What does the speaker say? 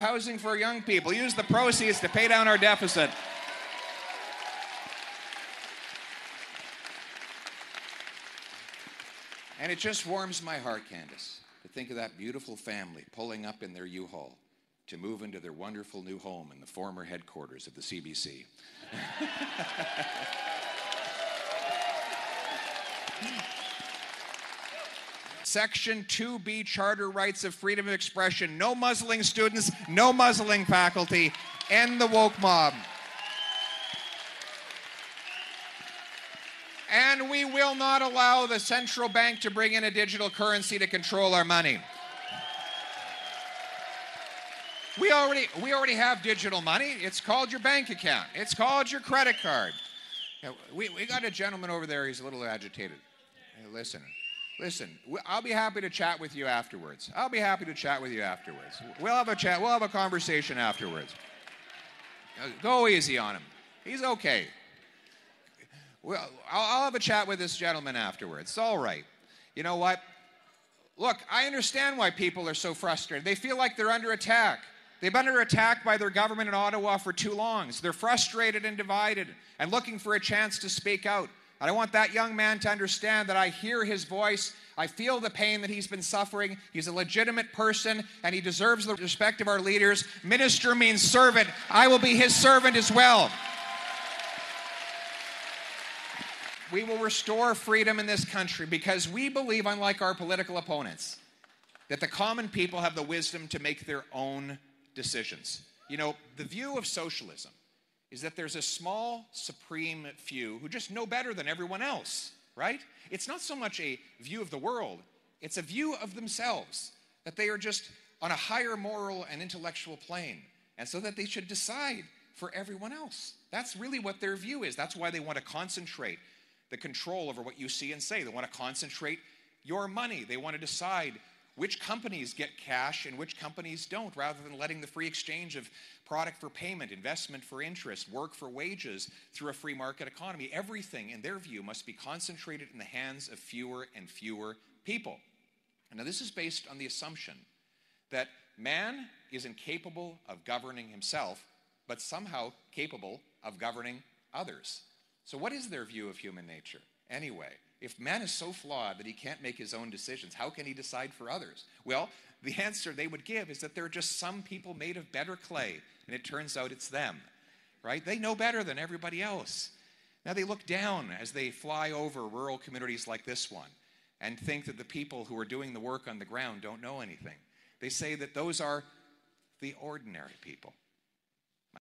housing for young people. Use the proceeds to pay down our deficit. And it just warms my heart, Candice, to think of that beautiful family pulling up in their U Haul to move into their wonderful new home in the former headquarters of the CBC. Section 2B Charter Rights of Freedom of Expression. No muzzling students, no muzzling faculty. End the woke mob. And we will not allow the central bank to bring in a digital currency to control our money. We already, we already have digital money. It's called your bank account. It's called your credit card. we, we got a gentleman over there. He's a little agitated. Hey, listen, listen. I'll be happy to chat with you afterwards. I'll be happy to chat with you afterwards. We'll have a chat. We'll have a conversation afterwards. Go easy on him. He's okay. Well, I'll, have a chat with this gentleman afterwards. It's all right. You know what? Look, I understand why people are so frustrated. They feel like they're under attack. They've been under attack by their government in Ottawa for too long. So they're frustrated and divided and looking for a chance to speak out. And I want that young man to understand that I hear his voice. I feel the pain that he's been suffering. He's a legitimate person and he deserves the respect of our leaders. Minister means servant. I will be his servant as well. We will restore freedom in this country because we believe, unlike our political opponents, that the common people have the wisdom to make their own decisions. You know, the view of socialism is that there's a small, supreme few who just know better than everyone else, right? It's not so much a view of the world, it's a view of themselves, that they are just on a higher moral and intellectual plane, and so that they should decide for everyone else. That's really what their view is. That's why they want to concentrate the control over what you see and say. They want to concentrate your money. They want to decide which companies get cash and which companies don't, rather than letting the free exchange of product for payment, investment for interest, work for wages through a free market economy. Everything, in their view, must be concentrated in the hands of fewer and fewer people. Now, this is based on the assumption that man is incapable of governing himself, but somehow capable of governing others. So, what is their view of human nature anyway? If man is so flawed that he can't make his own decisions, how can he decide for others? Well, the answer they would give is that there are just some people made of better clay, and it turns out it's them, right? They know better than everybody else. Now they look down as they fly over rural communities like this one and think that the people who are doing the work on the ground don't know anything. They say that those are the ordinary people.